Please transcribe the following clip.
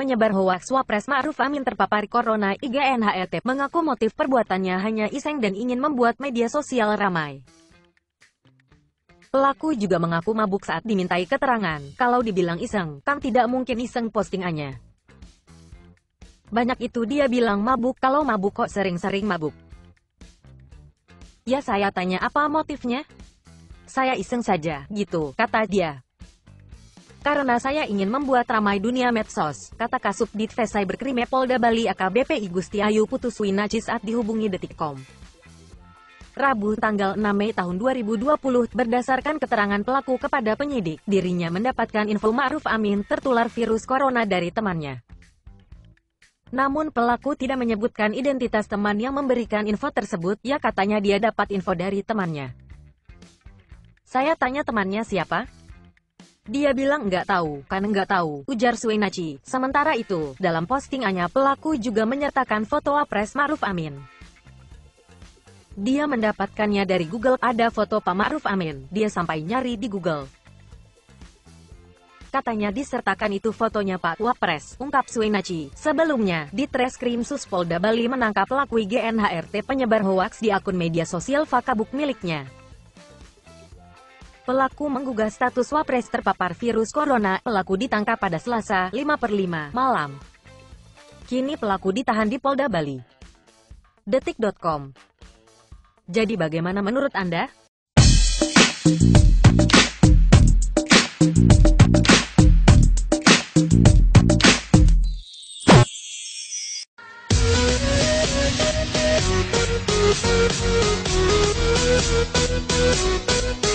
penyebar hoaks Wapres Ma'ruf Amin terpapar Corona IGNHRT mengaku motif perbuatannya hanya iseng dan ingin membuat media sosial ramai. Pelaku juga mengaku mabuk saat dimintai keterangan. Kalau dibilang iseng, kan tidak mungkin iseng postingannya. Banyak itu dia bilang mabuk, kalau mabuk kok sering-sering mabuk. Ya saya tanya apa motifnya? Saya iseng saja, gitu, kata dia. Karena saya ingin membuat ramai dunia medsos, kata Kasubdit Ves Cybercrime Polda Bali AKBP Igusti Ayu Putuswinaci saat dihubungi Detikcom. Rabu tanggal 6 Mei tahun 2020, berdasarkan keterangan pelaku kepada penyidik, dirinya mendapatkan info Ma'ruf Amin tertular virus corona dari temannya. Namun pelaku tidak menyebutkan identitas teman yang memberikan info tersebut, ya katanya dia dapat info dari temannya. Saya tanya temannya siapa? Dia bilang nggak tahu, kan nggak tahu, ujar Suenachi. Sementara itu, dalam postingannya pelaku juga menyertakan foto Wapres Ma'ruf Amin. Dia mendapatkannya dari Google, ada foto Pak Ma'ruf Amin. Dia sampai nyari di Google. Katanya disertakan itu fotonya Pak Wapres, ungkap Suenachi. Sebelumnya, di Treskrim Suspolda Bali menangkap pelaku IGNHRT penyebar hoaks di akun media sosial Fakabuk miliknya. Pelaku menggugah status Wapres terpapar virus corona. Pelaku ditangkap pada Selasa, 5 per 5 malam. Kini pelaku ditahan di Polda Bali. Detik.com Jadi bagaimana menurut Anda?